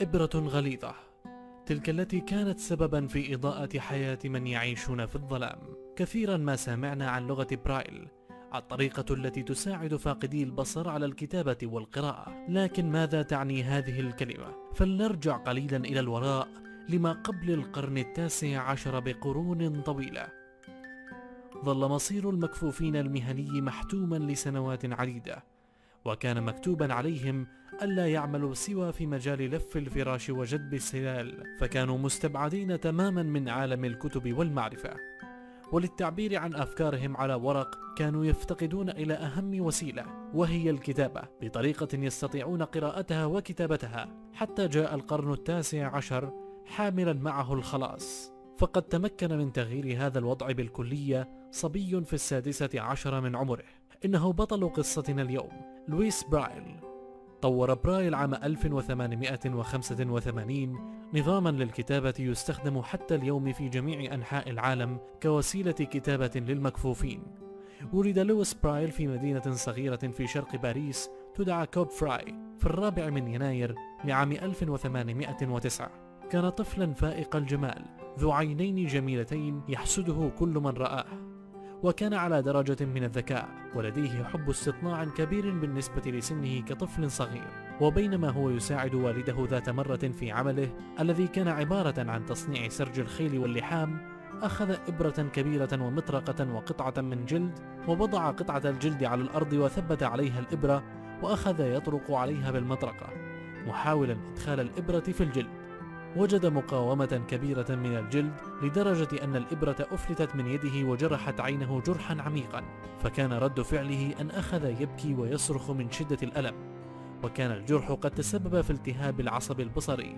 إبرة غليظة. تلك التي كانت سببا في إضاءة حياة من يعيشون في الظلام. كثيرا ما سمعنا عن لغة برايل الطريقة التي تساعد فاقدي البصر على الكتابة والقراءة. لكن ماذا تعني هذه الكلمة؟ فلنرجع قليلا إلى الوراء لما قبل القرن التاسع عشر بقرون طويلة. ظل مصير المكفوفين المهني محتوما لسنوات عديدة. وكان مكتوبا عليهم ألا يعملوا سوى في مجال لف الفراش وجدب السلال فكانوا مستبعدين تماما من عالم الكتب والمعرفة. وللتعبير عن أفكارهم على ورق كانوا يفتقدون إلى أهم وسيلة وهي الكتابة. بطريقة يستطيعون قراءتها وكتابتها حتى جاء القرن التاسع عشر حاملا معه الخلاص. فقد تمكن من تغيير هذا الوضع بالكلية صبي في السادسة عشر من عمره. إنه بطل قصتنا اليوم لويس برايل. طور برايل عام 1885 نظاما للكتابة يستخدم حتى اليوم في جميع أنحاء العالم كوسيلة كتابة للمكفوفين. ولد لويس برايل في مدينة صغيرة في شرق باريس تدعى كوب فراي في الرابع من يناير لعام 1809 كان طفلا فائق الجمال ذو عينين جميلتين يحسده كل من رآه. وكان على درجة من الذكاء ولديه حب استطلاع كبير بالنسبة لسنه كطفل صغير. وبينما هو يساعد والده ذات مرة في عمله الذي كان عبارة عن تصنيع سرج الخيل واللحام أخذ إبرة كبيرة ومطرقة وقطعة من جلد ووضع قطعة الجلد على الأرض وثبت عليها الإبرة وأخذ يطرق عليها بالمطرقة. محاولا إدخال الإبرة في الجلد. وجد مقاومة كبيرة من الجلد لدرجة أن الإبرة أفلتت من يده وجرحت عينه جرحا عميقا فكان رد فعله أن أخذ يبكي ويصرخ من شدة الألم. وكان الجرح قد تسبب في التهاب العصب البصري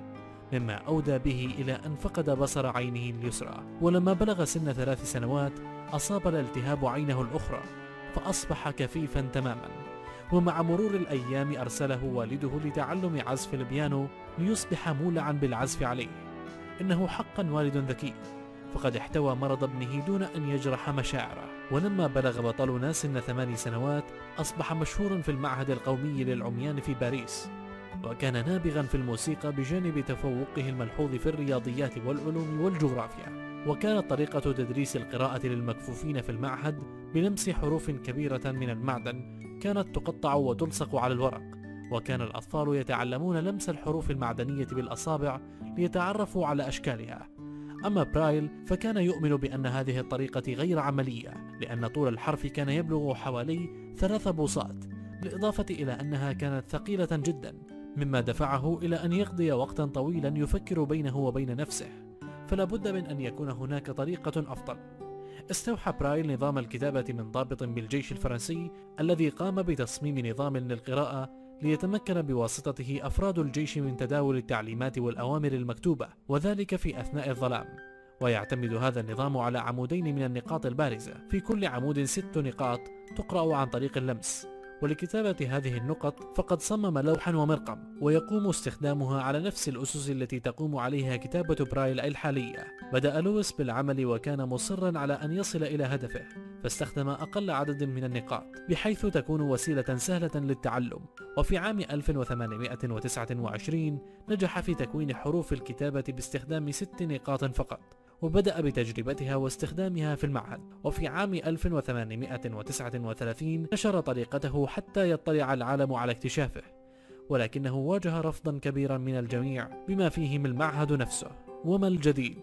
مما أودى به إلى أن فقد بصر عينه اليسرى. ولما بلغ سن ثلاث سنوات أصاب الالتهاب عينه الأخرى فأصبح كفيفا تماما. ومع مرور الأيام أرسله والده لتعلم عزف البيانو ليصبح مولعا بالعزف عليه. إنه حقا والد ذكي. فقد احتوى مرض ابنه دون أن يجرح مشاعره. ولما بلغ بطلنا سن ثمان سنوات أصبح مشهورا في المعهد القومي للعميان في باريس. وكان نابغا في الموسيقى بجانب تفوقه الملحوظ في الرياضيات والعلوم والجغرافيا. وكانت طريقة تدريس القراءة للمكفوفين في المعهد بلمس حروف كبيرة من المعدن كانت تقطع وتلصق على الورق. وكان الأطفال يتعلمون لمس الحروف المعدنية بالأصابع ليتعرفوا على أشكالها. أما برايل فكان يؤمن بأن هذه الطريقة غير عملية لأن طول الحرف كان يبلغ حوالي ثلاث بوصات بالإضافة إلى أنها كانت ثقيلة جدا مما دفعه إلى أن يقضي وقتا طويلا يفكر بينه وبين نفسه. فلا بد من أن يكون هناك طريقة أفضل. استوحى برايل نظام الكتابة من ضابط بالجيش الفرنسي الذي قام بتصميم نظام للقراءة ليتمكن بواسطته أفراد الجيش من تداول التعليمات والأوامر المكتوبة وذلك في أثناء الظلام. ويعتمد هذا النظام على عمودين من النقاط البارزة. في كل عمود ست نقاط تقرأ عن طريق اللمس. ولكتابة هذه النقط فقد صمم لوحا ومرقم ويقوم استخدامها على نفس الأسس التي تقوم عليها كتابة برايل الحالية. بدأ لويس بالعمل وكان مصرا على أن يصل إلى هدفه فاستخدم أقل عدد من النقاط بحيث تكون وسيلة سهلة للتعلم. وفي عام 1829 نجح في تكوين حروف الكتابة باستخدام ست نقاط فقط. وبدأ بتجربتها واستخدامها في المعهد. وفي عام 1839 نشر طريقته حتى يطلع العالم على اكتشافه ولكنه واجه رفضا كبيرا من الجميع بما فيهم المعهد نفسه. وما الجديد؟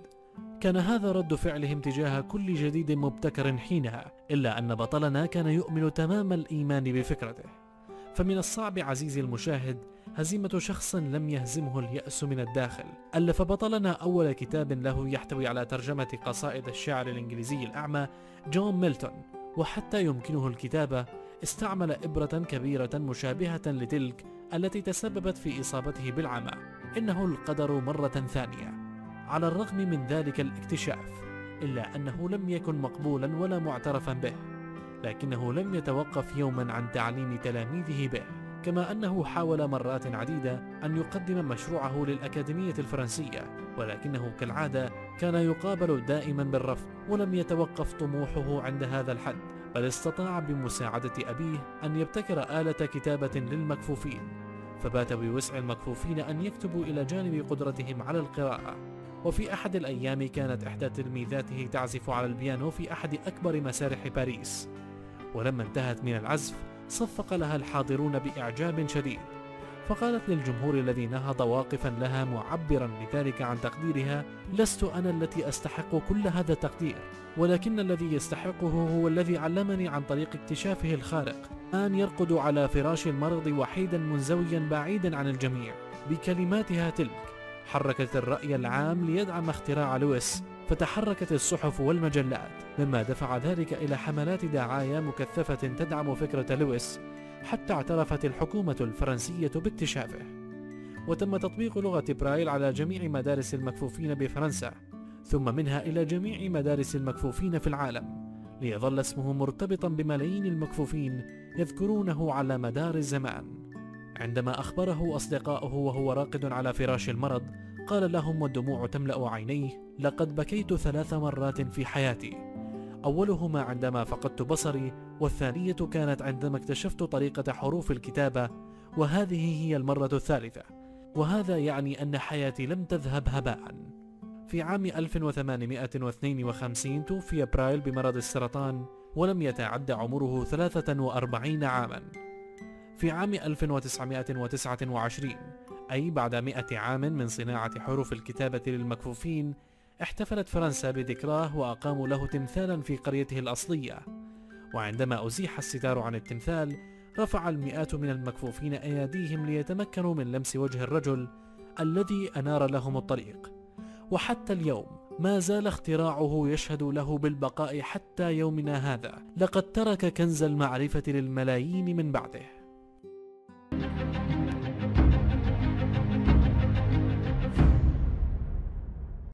كان هذا رد فعلهم تجاه كل جديد مبتكر حينها إلا أن بطلنا كان يؤمن تمام الإيمان بفكرته. فمن الصعب عزيزي المشاهد هزيمة شخص لم يهزمه اليأس من الداخل. ألف بطلنا أول كتاب له يحتوي على ترجمة قصائد الشاعر الإنجليزي الأعمى جون ميلتون. وحتى يمكنه الكتابة استعمل إبرة كبيرة مشابهة لتلك التي تسببت في إصابته بالعمى. إنه القدر مرة ثانية. على الرغم من ذلك الاكتشاف إلا أنه لم يكن مقبولا ولا معترفا به لكنه لم يتوقف يوما عن تعليم تلاميذه به. كما أنه حاول مرات عديدة أن يقدم مشروعه للأكاديمية الفرنسية ولكنه كالعادة كان يقابل دائما بالرفض ولم يتوقف طموحه عند هذا الحد بل استطاع بمساعدة أبيه أن يبتكر آلة كتابة للمكفوفين. فبات بوسع المكفوفين أن يكتبوا إلى جانب قدرتهم على القراءة. وفي أحد الأيام كانت إحدى تلميذاته تعزف على البيانو في أحد أكبر مسارح باريس. ولما انتهت من العزف صفق لها الحاضرون بإعجاب شديد. فقالت للجمهور الذي نهض واقفا لها معبرا بذلك عن تقديرها لست أنا التي أستحق كل هذا التقدير ولكن الذي يستحقه هو الذي علمني عن طريق اكتشافه الخارق. ان يرقد على فراش المرض وحيدا منزويا بعيدا عن الجميع. بكلماتها تلك حركت الرأي العام ليدعم اختراع لويس فتحركت الصحف والمجلات مما دفع ذلك إلى حملات دعايه مكثفة تدعم فكرة لويس حتى اعترفت الحكومة الفرنسية باكتشافه. وتم تطبيق لغة برايل على جميع مدارس المكفوفين بفرنسا ثم منها إلى جميع مدارس المكفوفين في العالم ليظل اسمه مرتبطا بملايين المكفوفين يذكرونه على مدار الزمان. عندما أخبره أصدقاؤه وهو راقد على فراش المرض قال لهم والدموع تملأ عينيه لقد بكيت ثلاث مرات في حياتي. أولهما عندما فقدت بصري والثانية كانت عندما اكتشفت طريقة حروف الكتابة وهذه هي المرة الثالثة. وهذا يعني أن حياتي لم تذهب هباء. في عام 1852 توفي برايل بمرض السرطان ولم يتعد عمره 43 عاما. في عام 1929 أي بعد مئة عام من صناعة حروف الكتابة للمكفوفين احتفلت فرنسا بذكراه وأقاموا له تمثالا في قريته الأصلية. وعندما أزيح الستار عن التمثال رفع المئات من المكفوفين أيديهم ليتمكنوا من لمس وجه الرجل الذي أنار لهم الطريق. وحتى اليوم ما زال اختراعه يشهد له بالبقاء حتى يومنا هذا. لقد ترك كنز المعرفة للملايين من بعده.